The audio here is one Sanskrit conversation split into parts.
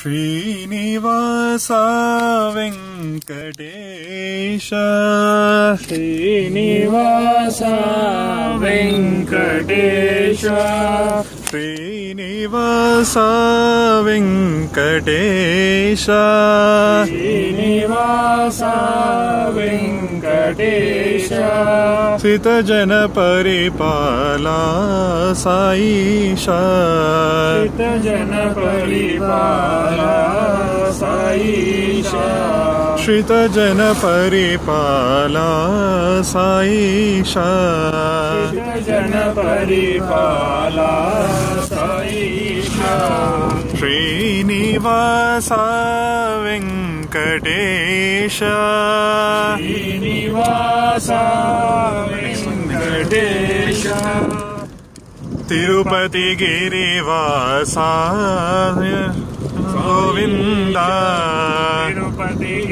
श्रीनिवास वेङ्कटेश श्रीनिवास वेङ्कटेश श्रीनिवास वेङ्कटेश श्रीनिवास वेङ्कटेश सितजनपरिपाला साईशा। जनपरिपाला साईशा। श्रितजनपरिपाला साईशा। जनपरिपाला साईशा श्रीनिवास। वेङ्कटेश श्रीनिवास वेङ्कटेश तिरुपतिगिरिवासा गोविन्द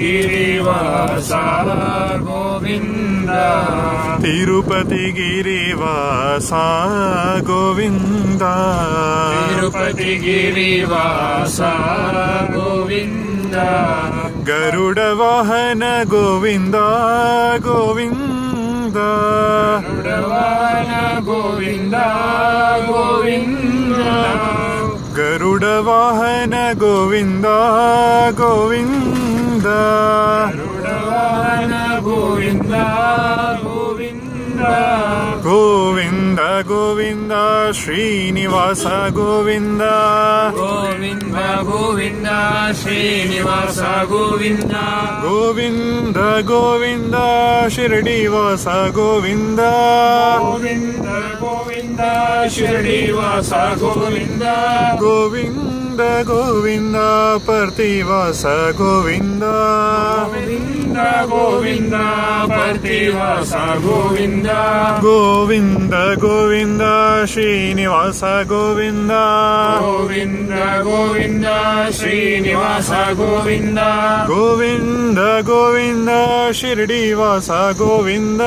गिरिवासा गोविन्द तिरुपतिगिरिवासा गोविन्द तिरुपति गिरिवासा गोविन्द गरुडवाहन गोविन्द गोविन्द गरुडवाहन गोविन्द गोविन्द गरुडवाहन गोविन्द गोविन्द। गरुडवाहन गोविन्द गोविन्द। गोविन्द गोविन्द श्रीनिवास गोविन्द ಗೋವಿಂದ ಶ್ರೀನಿವಾಸ ಗೋವಿಂದ ಗೋವಿಂದ ಗೋವಿಂದ ಶಿರಡಿವಾಸ ಗೋವಿಂದ ಗೋವಿಂದ ಗೋವಿಂದ ಶಿರಡಿವಾಸ ಗೋವಿಂದ ಗೋವಿಂದ ಗೋವಿಂದ ಗೋವಿಂದ ಪ್ರತಿವಾಸ ಗೋವಿಂದ ಗೋವಿಂದ ಗೋವಿಂದ ಪ್ರತಿವಾಸ ಗೋವಿಂದ ಗೋವಿಂದ ಗೋವಿಂದ ಶ್ರೀನಿವಾಸ ಗೋವಿಂದ ಗೋವಿಂದ ಗೋವಿಂದ ಶ್ರೀನಿವಾಸ ಗೋವಿಂದ ಗೋವಿಂದ ಗೋವಿಂದ ಶಿರಡಿವಾಸ ಗೋವಿಂದ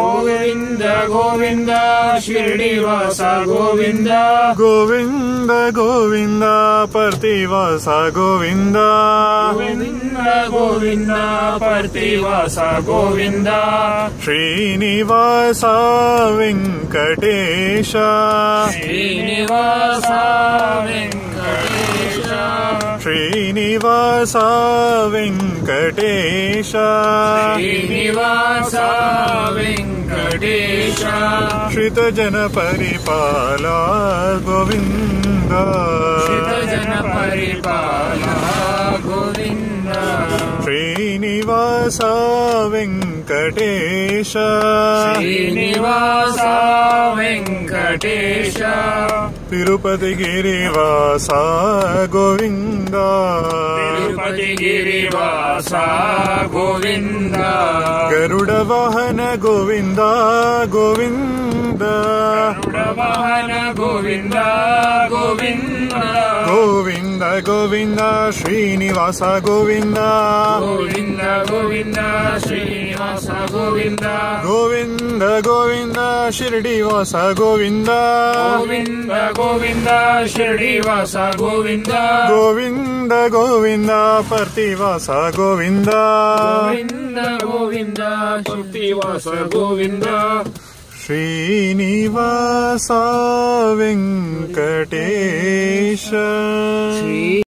ಗೋವಿಂದ ಗೋವಿಂದ ಶಿರಡಿವಾಸ ಗೋವಿಂದ ಗೋವಿಂದ ಗೋವಿಂದ प्रतिवास गोविन्द। गोविन्द गोविन्द प्रतिवास गोविन्द। श्रीनिवास वेङ्कटेश। श्रीनिवास वेङ्कटेश। श्रीनिवास वेङ्कटेश। श्रीनिवास वेङ्कटेश श्रितजनपरिपाला गोविन्द। जनपरिपाला गोविन्द। श्रीनिवास वेङ्कटेश श्रीनिवास वेङ्कटेश तिरुपतिगिरिवास गोविन्द तिरुपतिगिरिवास गोविन्द गरुडवाहन गोविन्द गोविन्द गरुडवाहन गोविन्द गोविन्द गोविन्द गोविन्द श्रीनिवास गोविन्द गोविन्द गोविन्द श्रीनिवास गोविन्द गोविन्द गोविन्द शिरडिवास गोविन्द गोविन्द गोविन्द शिरडिवास गोविन्द गोविन्द गोविन्द प्रतिवास गोविन्द गोविन्द गोविन्द श्रुतिवास गोविन्द श्रीनिवास वेङ्कटेश